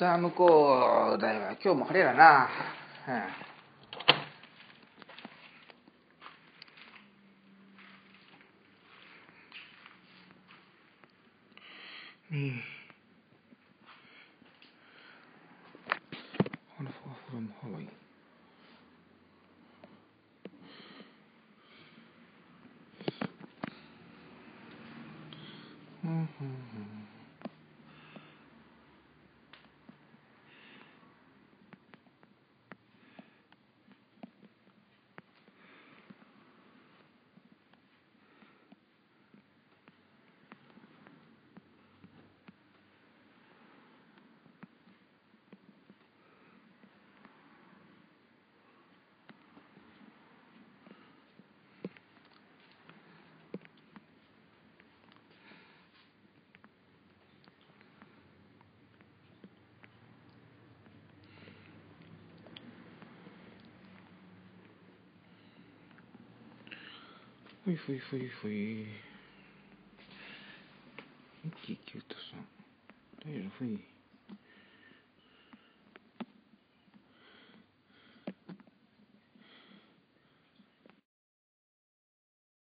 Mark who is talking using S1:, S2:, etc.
S1: 北向こうだよ。今日も晴れだな。うん。うふいふいふいふい。ミッキーキュートさん。大丈夫ふい。